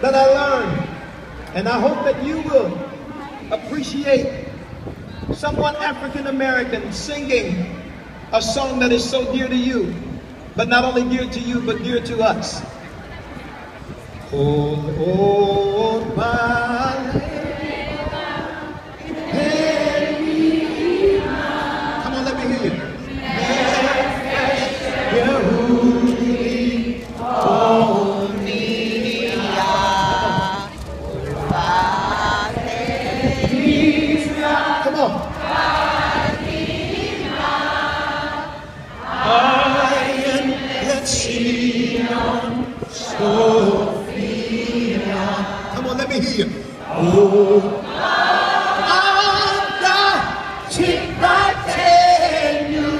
that I learned. And I hope that you will appreciate someone African American singing a song that is so dear to you, but not only dear to you, but dear to us. Oh, oh, me hear you. Oh, I'm you.